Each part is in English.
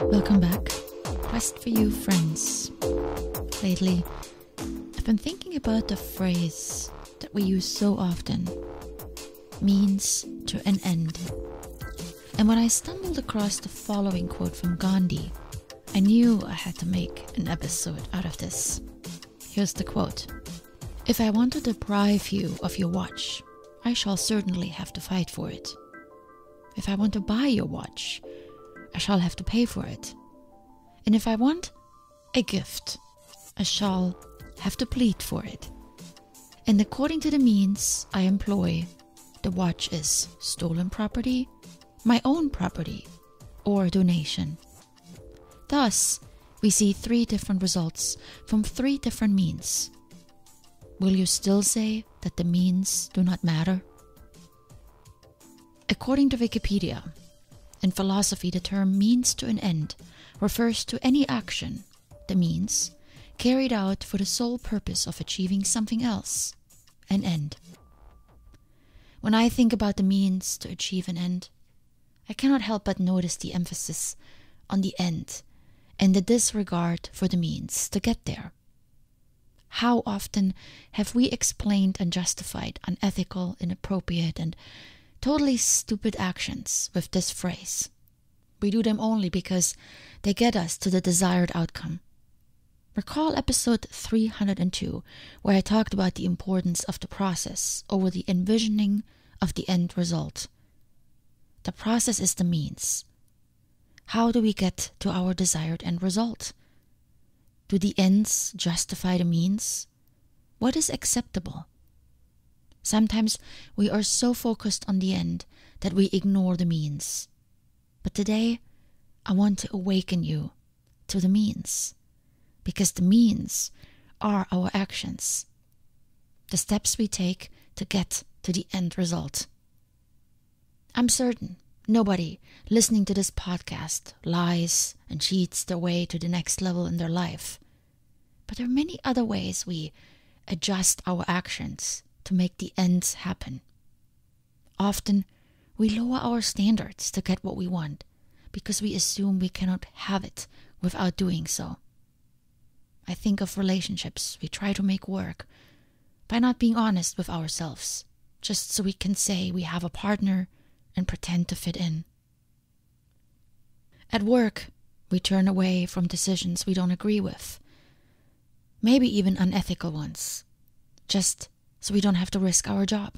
Welcome back. Quest for you, friends. Lately, I've been thinking about the phrase that we use so often means to an end. And when I stumbled across the following quote from Gandhi, I knew I had to make an episode out of this. Here's the quote If I want to deprive you of your watch, I shall certainly have to fight for it. If I want to buy your watch, I shall have to pay for it. And if I want a gift, I shall have to plead for it. And according to the means I employ, the watch is stolen property, my own property, or donation. Thus, we see three different results from three different means. Will you still say that the means do not matter? According to Wikipedia, in philosophy, the term means to an end refers to any action, the means, carried out for the sole purpose of achieving something else, an end. When I think about the means to achieve an end, I cannot help but notice the emphasis on the end and the disregard for the means to get there. How often have we explained and justified unethical, inappropriate, and totally stupid actions with this phrase? We do them only because they get us to the desired outcome. Recall episode 302, where I talked about the importance of the process over the envisioning of the end result. The process is the means. How do we get to our desired end result? Do the ends justify the means? What is acceptable? Sometimes we are so focused on the end that we ignore the means. But today, I want to awaken you to the means, because the means are our actions, the steps we take to get to the end result. I'm certain nobody listening to this podcast lies and cheats their way to the next level in their life. But there are many other ways we adjust our actions to make the ends happen. Often, we lower our standards to get what we want because we assume we cannot have it without doing so. I think of relationships we try to make work by not being honest with ourselves, just so we can say we have a partner and pretend to fit in. At work, we turn away from decisions we don't agree with, maybe even unethical ones, just so we don't have to risk our job.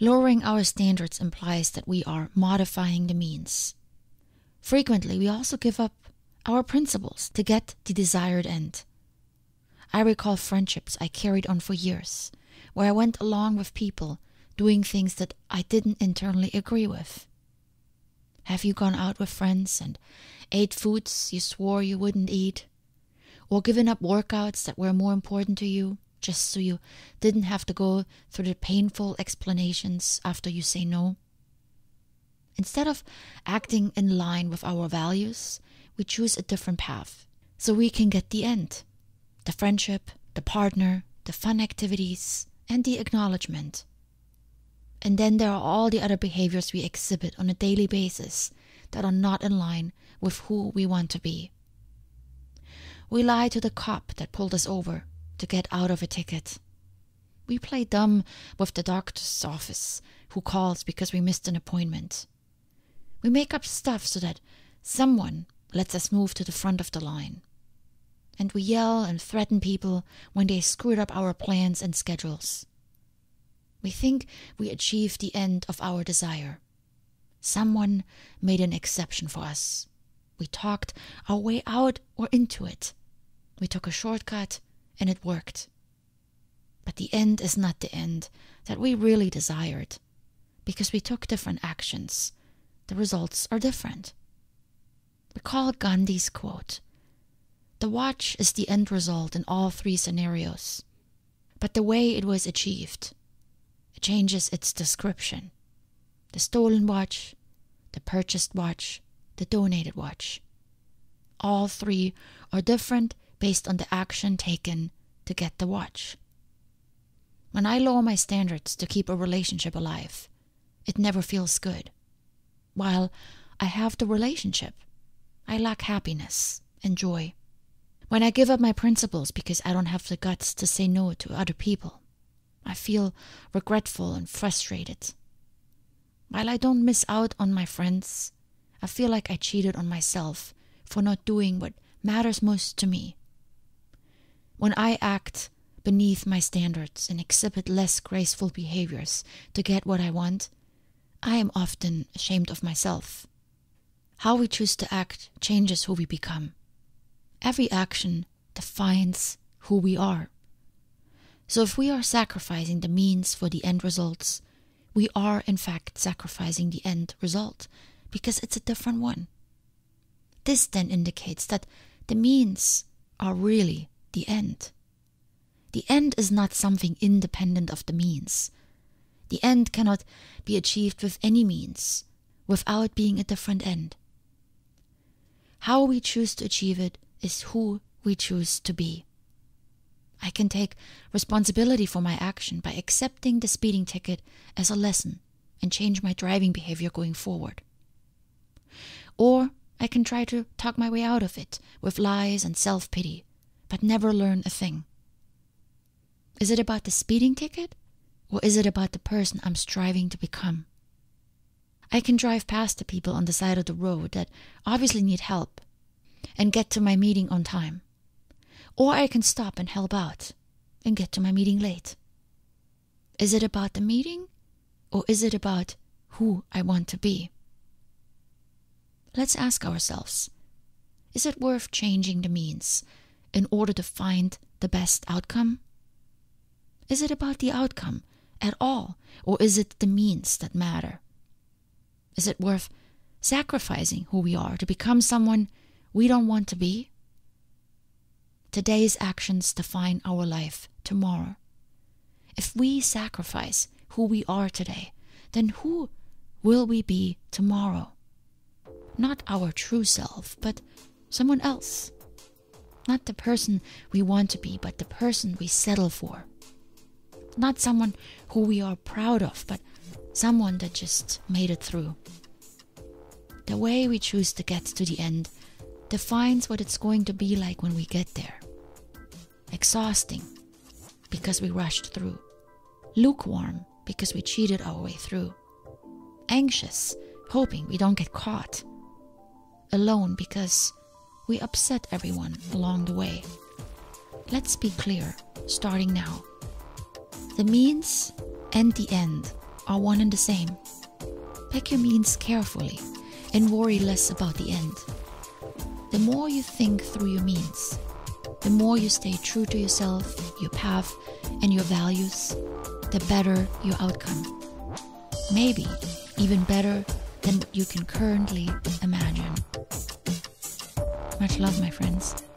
Lowering our standards implies that we are modifying the means. Frequently, we also give up our principles to get the desired end. I recall friendships I carried on for years, where I went along with people doing things that I didn't internally agree with. Have you gone out with friends and ate foods you swore you wouldn't eat? Or given up workouts that were more important to you just so you didn't have to go through the painful explanations after you say no? Instead of acting in line with our values, we choose a different path so we can get the end the friendship, the partner, the fun activities, and the acknowledgement. And then there are all the other behaviors we exhibit on a daily basis that are not in line with who we want to be. We lie to the cop that pulled us over to get out of a ticket. We play dumb with the doctor's office who calls because we missed an appointment. We make up stuff so that someone lets us move to the front of the line. And we yell and threaten people when they screwed up our plans and schedules. We think we achieved the end of our desire. Someone made an exception for us. We talked our way out or into it. We took a shortcut and it worked. But the end is not the end that we really desired. Because we took different actions, the results are different. Recall Gandhi's quote The watch is the end result in all three scenarios, but the way it was achieved it changes its description. The stolen watch, the purchased watch, the donated watch. All three are different based on the action taken to get the watch. When I lower my standards to keep a relationship alive, it never feels good. While I have the relationship, I lack happiness and joy. When I give up my principles because I don't have the guts to say no to other people, I feel regretful and frustrated. While I don't miss out on my friends, I feel like I cheated on myself for not doing what matters most to me. When I act beneath my standards and exhibit less graceful behaviors to get what I want, I am often ashamed of myself. How we choose to act changes who we become. Every action defines who we are. So if we are sacrificing the means for the end results, we are in fact sacrificing the end result because it's a different one. This then indicates that the means are really the end. The end is not something independent of the means. The end cannot be achieved with any means without being a different end. How we choose to achieve it is who we choose to be. I can take responsibility for my action by accepting the speeding ticket as a lesson and change my driving behavior going forward. Or I can try to talk my way out of it with lies and self pity, but never learn a thing. Is it about the speeding ticket? Or is it about the person I'm striving to become? I can drive past the people on the side of the road that obviously need help and get to my meeting on time. Or I can stop and help out and get to my meeting late. Is it about the meeting or is it about who I want to be? Let's ask ourselves is it worth changing the means in order to find the best outcome? Is it about the outcome at all, or is it the means that matter? Is it worth sacrificing who we are to become someone we don't want to be? Today's actions define our life tomorrow. If we sacrifice who we are today, then who will we be tomorrow? Not our true self, but someone else. Not the person we want to be, but the person we settle for. Not someone who we are proud of, but someone that just made it through. The way we choose to get to the end defines what it's going to be like when we get there. Exhausting because we rushed through. Lukewarm because we cheated our way through. Anxious, hoping we don't get caught. Alone because we upset everyone along the way. Let's be clear, starting now. The means and the end are one and the same. Pick your means carefully and worry less about the end. The more you think through your means, the more you stay true to yourself, your path, and your values, the better your outcome. Maybe even better than you can currently imagine. Much love, my friends.